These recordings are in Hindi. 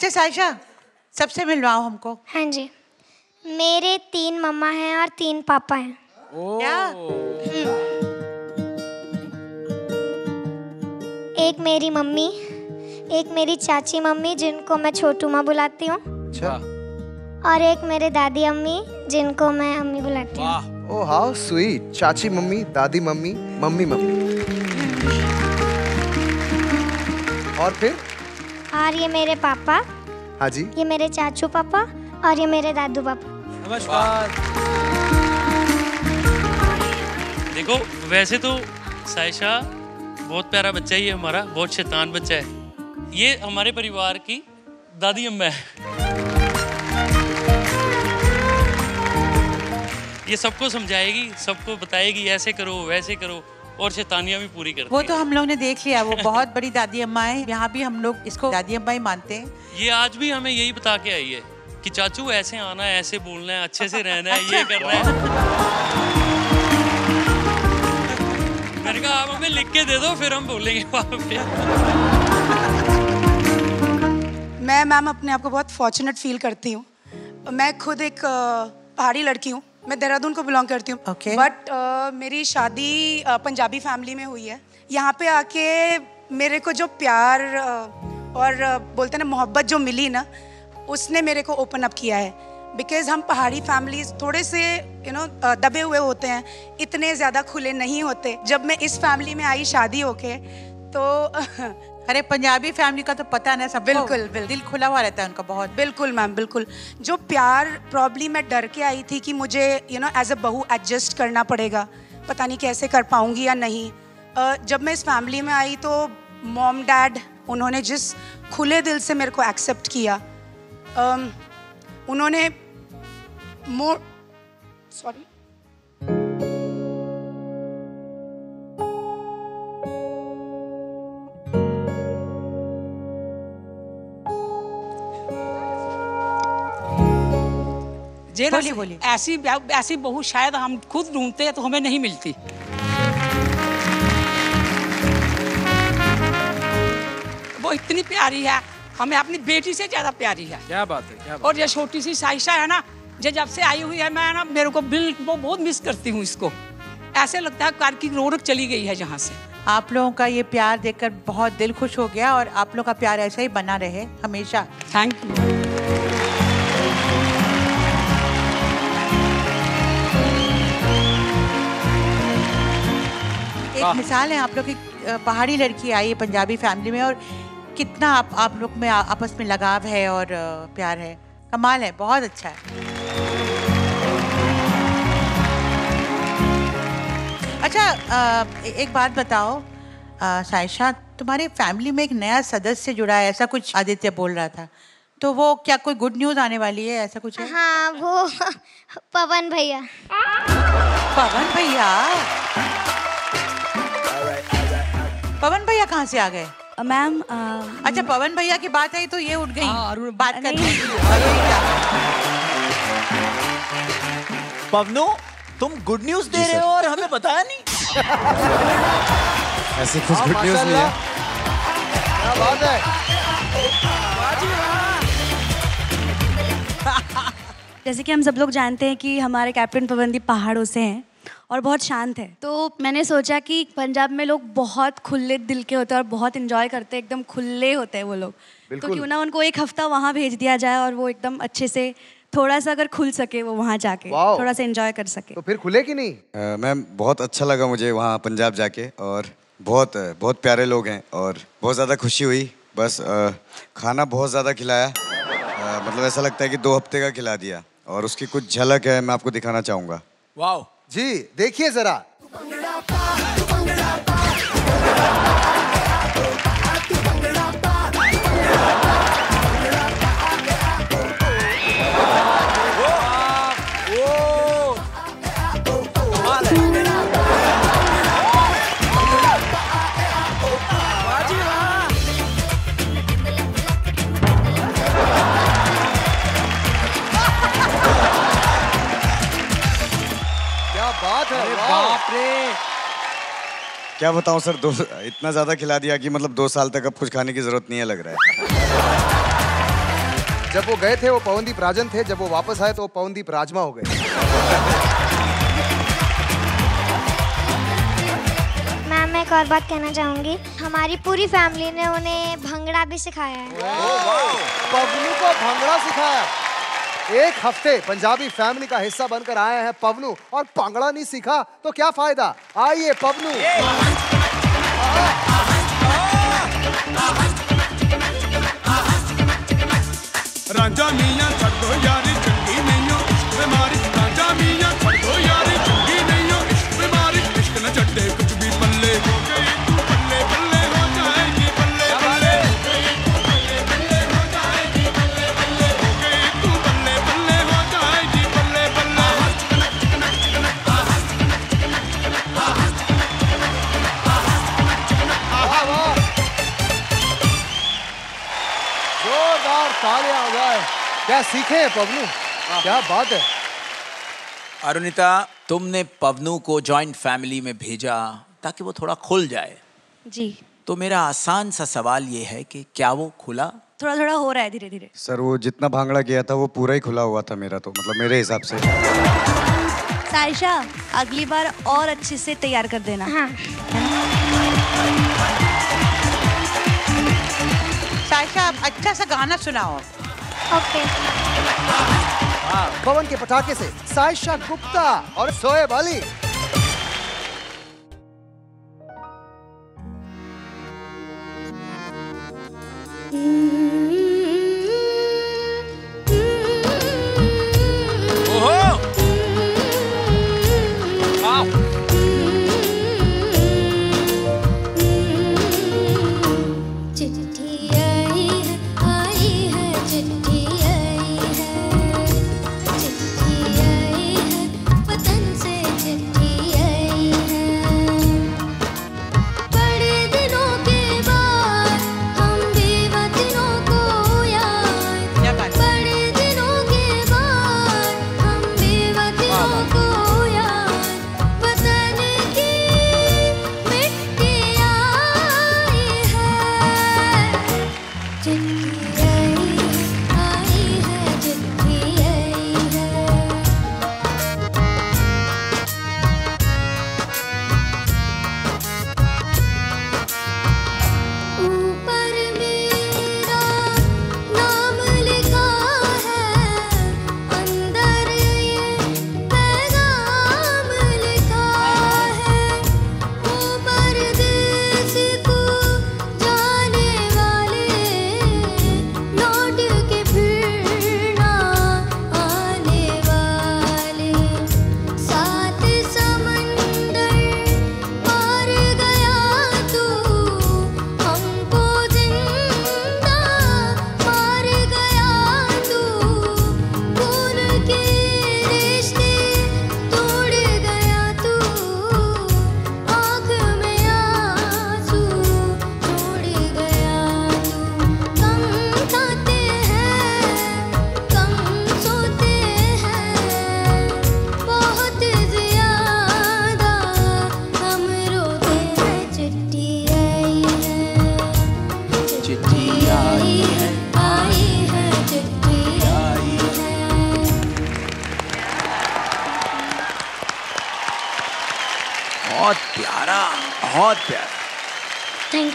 अच्छा साइशा सबसे मिलवाओ हमको। हाँ जी। मेरे तीन मम्मा हैं और तीन पापा हैं। क्या? एक मेरी मम्मी एक मेरी चाची मम्मी जिनको मैं छोटू माँ बुलाती हूँ। अच्छा। और एक मेरे दादी अम्मी जिनको मैं अम्मी बुलाती हूँ। Oh how sweet. चाची मम्मी दादी मम्मी मम्मी मम्मी। और फिर? और ये मेरे पापा। हाँ जी। ये मेरे चाचू पापा और ये मेरे दादू पापा। नमस्कार। देखो वैसे तो साइशा बहुत प्यारा बच्चा है ये हमारा बहुत शैतान बच्चा है। ये हमारे परिवार की दादी अम्मा है। ये सबको समझाएगी सबको बताएगी ऐसे करो वैसे करो। और शैतानियाँ भी पूरी करती वो तो हम लोग ने देख लिया वो बहुत बड़ी दादी अम्मा है। यहाँ भी हम लोग इसको दादी अम्मा ही मानते हैं। ये आज भी हमें यही बता के आई है कि चाचू ऐसे आना है ऐसे बोलना है अच्छे से रहना है ये करना है। मैंने कहा आप हमें लिख के दे दो फिर हम बोलेंगे मैं मैम अपने आप को बहुत फॉर्चुनेट फील करती हूँ। मैं खुद एक पहाड़ी लड़की हूँ। मैं देहरादून को बिलोंग करती हूँ। Okay. बट uh, मेरी शादी अ, पंजाबी फैमिली में हुई है। यहाँ पे आके मेरे को जो प्यार अ, और अ, बोलते ना मोहब्बत जो मिली ना उसने मेरे को ओपन अप किया है। बिकॉज़ हम पहाड़ी फैमिलीज़ थोड़े से यू नो दबे हुए होते हैं। इतने ज़्यादा खुले नहीं होते। जब मैं इस फैमिली में आई शादी होके तो अरे पंजाबी फैमिली का तो पता ना सब बिल्कुल, बिल्कुल। दिल खुला हुआ रहता है उनका बहुत। बिल्कुल मैम बिल्कुल। जो प्यार प्रॉब्ली मैं डर के आई थी कि मुझे यू नो एज अ बहू एडजस्ट करना पड़ेगा। पता नहीं कैसे कर पाऊँगी या नहीं। अ, जब मैं इस फैमिली में आई तो मॉम डैड उन्होंने जिस खुले दिल से मेरे को एक्सेप्ट किया अम, उन्होंने मोर सॉरी जेना बोलिए, बोलिए। ऐसी ऐसी बहू शायद हम खुद ढूंढते हैं तो हमें नहीं मिलती। वो इतनी प्यारी है हमें अपनी बेटी से ज़्यादा प्यारी है। क्या बात है क्या बात और ये छोटी सी साइशा है ना जो जब से आई हुई है मैं ना मेरे को बिल वो बहुत मिस करती हूँ इसको। ऐसे लगता है कार की रौनक चली गई है जहाँ से। आप लोगों का ये प्यार देखकर बहुत दिल खुश हो गया और आप लोगों का प्यार ऐसा ही बना रहे हमेशा। थैंक यू एक मिसाल है आप लोग की पहाड़ी लड़की आई है पंजाबी फैमिली में और कितना आप आप लोग में आपस में लगाव है और प्यार है। कमाल है बहुत अच्छा है। अच्छा एक बात बताओ सायशा तुम्हारे फैमिली में एक नया सदस्य जुड़ा है ऐसा कुछ आदित्य बोल रहा था। तो वो क्या कोई गुड न्यूज़ आने वाली है ऐसा कुछ है? हाँ वो पवन भैया। पवन भैया? पवन भैया कहाँ से आ गए? मैम अच्छा पवन भैया की बात आई तो ये उठ गई। हाँ, बात कर पवनो तुम गुड न्यूज़ दे रहे हो और हमें बताया नहीं। ऐसे कुछ गुड न्यूज़ नहीं है। क्या बात है। जैसे कि हम सब लोग जानते हैं कि हमारे कैप्टन पवनदीप पहाड़ों से हैं। और बहुत शांत है। तो मैंने सोचा कि पंजाब में लोग बहुत खुले दिल के होते हैं और बहुत इंजॉय करते हैं एकदम खुले होते हैं वो लोग। तो क्यों ना उनको एक हफ़्ता वहाँ भेज दिया जाए और वो एकदम अच्छे से थोड़ा सा अगर खुल सके वो वहाँ जाके थोड़ा सा एंजॉय कर सके। तो फिर खुले कि नहीं? मैम बहुत अच्छा लगा मुझे वहाँ पंजाब जाके और बहुत बहुत प्यारे लोग हैं और बहुत ज़्यादा खुशी हुई। बस खाना बहुत ज़्यादा खिलाया। मतलब ऐसा लगता है कि दो हफ़्ते का खिला दिया और उसकी कुछ झलक है मैं आपको दिखाना चाहूँगा। वाओ। जी देखिए जरा। बात है बाप रे। क्या बताऊँ सर दो इतना ज़्यादा खिला दिया कि मतलब दो साल तक अब कुछ खाने की ज़रूरत नहीं है लग रहा है। जब वो गए थे वो पवनदीप राजन थे जब वो वापस आए तो वो पवनदीप राजमा हो गए। मैम मैं एक और बात कहना चाहूँगी। हमारी पूरी फैमिली ने उन्हें भंगड़ा भी सिखाया है। पवनू को भंगड़ा सिखाया। एक हफ़्ते पंजाबी फैमिली का हिस्सा बनकर आए हैं पवनू और पांगड़ा नहीं सीखा तो क्या फ़ायदा? आइए पवनू। राजा मियाँ छोड़ो यारी चंगी नहीं बीमारी तालियाँ हो क्या सीखे हैं पवनू? क्या बात है। अरुणिता तुमने पवनू को जॉइंट फैमिली में भेजा ताकि वो थोड़ा खुल जाए। जी। तो मेरा आसान सा सवाल ये है कि क्या वो खुला? थोड़ा थोड़ा हो रहा है धीरे धीरे सर वो जितना भांगड़ा किया था वो पूरा ही खुला हुआ था मेरा तो मतलब मेरे हिसाब से। साइशा अगली बार और अच्छे से तैयार कर देना। हाँ। सायशा आप अच्छा सा गाना सुनाओ। ओके पवन के पटाखे से सायशा गुप्ता और सोएब अली।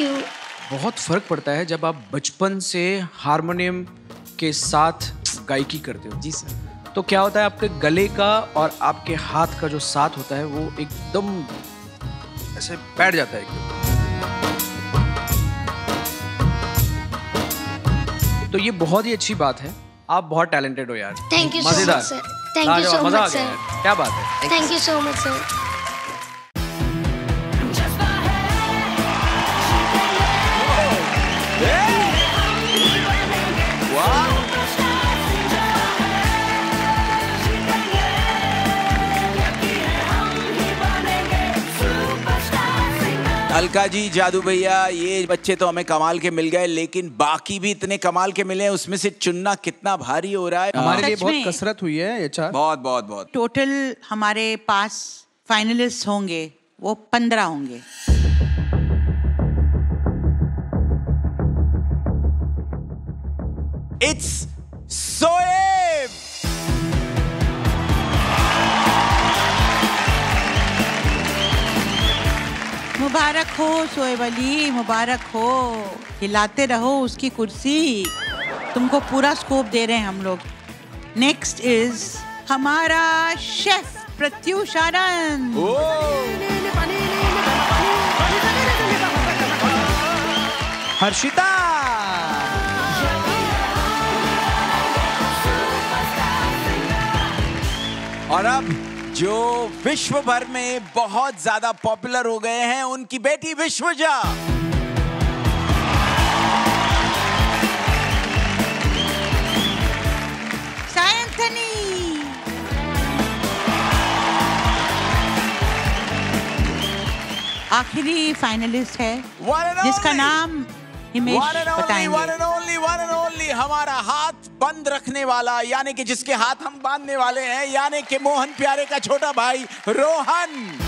थैंक यू बहुत फ़र्क पड़ता है जब आप बचपन से हारमोनियम के साथ गायकी करते हो। जी सर। तो क्या होता है आपके गले का और आपके हाथ का जो साथ होता है वो एकदम ऐसे बैठ जाता है एकदम। तो ये बहुत ही अच्छी बात है। आप बहुत टैलेंटेड हो यार। मज़ेदार। much, sir. Thank you लाजवाब, so मज़ा आ गया क्या बात है। Thank you so much sir Alka ji जादू भैया ये बच्चे तो हमें कमाल के मिल गए लेकिन बाकी भी इतने कमाल के मिले हैं उसमें से चुनना कितना भारी हो रहा है। हमारे लिए बहुत कसरत हुई है एच बहुत बहुत बहुत। टोटल हमारे पास फाइनलिस्ट होंगे वो पंद्रह होंगे। इट्स मुबारक हो, शोएब अली, मुबारक हो। हिलाते रहो उसकी कुर्सी। तुमको पूरा स्कोप दे रहे हैं हम लोग। नेक्स्ट इज़ हमारा शेफ प्रत्युष आनंद। हर्षिता। और अब जो विश्व भर में बहुत ज़्यादा पॉपुलर हो गए हैं उनकी बेटी विश्वजा। आखिरी फाइनलिस्ट है जिसका. नाम हिमेश बताएँगे। one and only, one and only, हमारा हाथ बंद रखने वाला, यानी कि जिसके हाथ हम बांधने वाले हैं, यानी कि मोहन प्यारे का छोटा भाई रोहन।